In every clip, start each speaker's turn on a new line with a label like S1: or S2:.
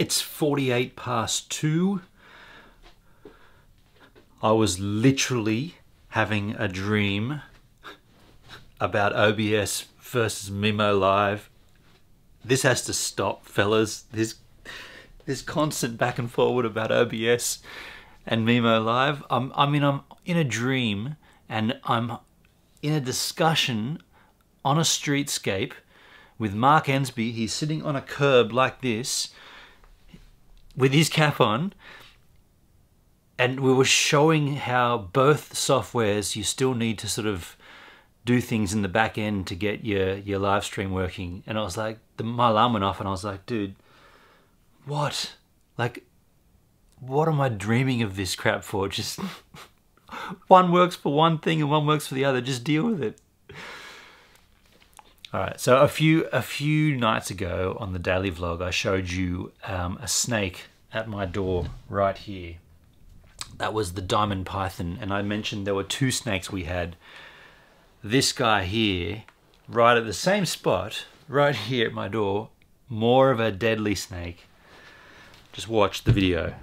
S1: It's 48 past two. I was literally having a dream about OBS versus Mimo Live. This has to stop, fellas. This this constant back and forward about OBS and Mimo Live. I'm, I mean, I'm in a dream and I'm in a discussion on a streetscape with Mark Ensby. He's sitting on a curb like this with his cap on and we were showing how both softwares you still need to sort of do things in the back end to get your your live stream working. And I was like the, my alarm went off and I was like dude what? Like what am I dreaming of this crap for? Just one works for one thing and one works for the other. Just deal with it all right so a few a few nights ago on the daily vlog I showed you um, a snake at my door right here. That was the diamond python and I mentioned there were two snakes we had. This guy here right at the same spot right here at my door more of a deadly snake. Just watch the video.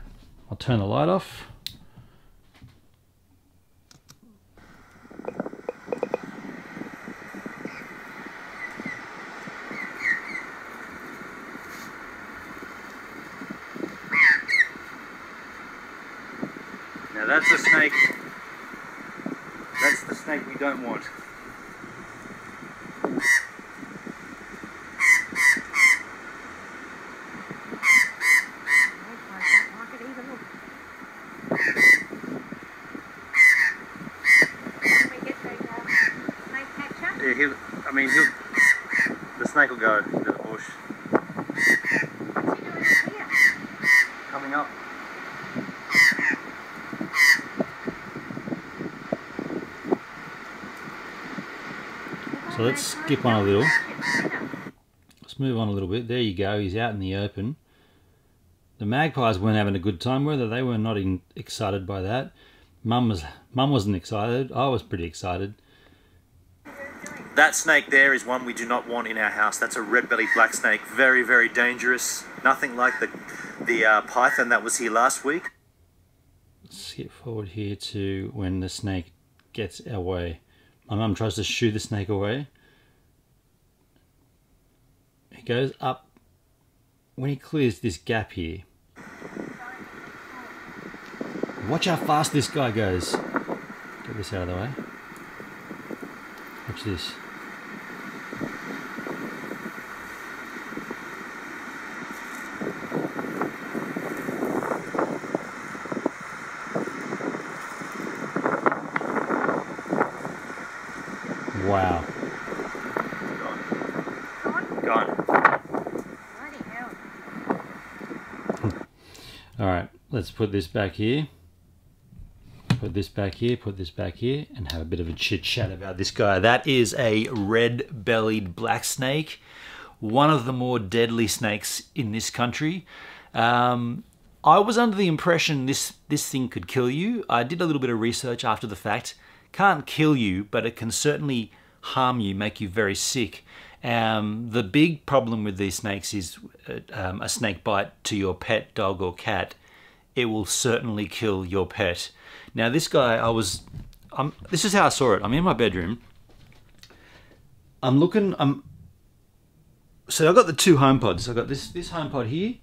S1: I'll turn the light off that's the snake. That's the snake we don't want. Yeah, he'll, I mean, he'll, the snake will go into the bush. Coming up. So let's skip on a little. Let's move on a little bit. There you go. He's out in the open. The magpies weren't having a good time, whether they were not in, excited by that. Mum was Mum wasn't excited. I was pretty excited. That snake there is one we do not want in our house. That's a red-bellied black snake. Very, very dangerous. Nothing like the the uh, python that was here last week. Skip forward here to when the snake gets away. My mum tries to shoo the snake away. He goes up. When he clears this gap here, watch how fast this guy goes. Get this out of the way. Watch this. Wow. Gone. Gone. All right, let's put this back here. Put this back here, put this back here, and have a bit of a chit chat about this guy. That is a red bellied black snake, one of the more deadly snakes in this country. Um, I was under the impression this, this thing could kill you. I did a little bit of research after the fact. Can't kill you, but it can certainly harm you, make you very sick. Um, the big problem with these snakes is uh, um, a snake bite to your pet dog or cat. It will certainly kill your pet. Now, this guy, I was, um, this is how I saw it. I'm in my bedroom. I'm looking, I'm, so I've got the two home pods. I've got this, this home pod here,